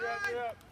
Yeah, yeah.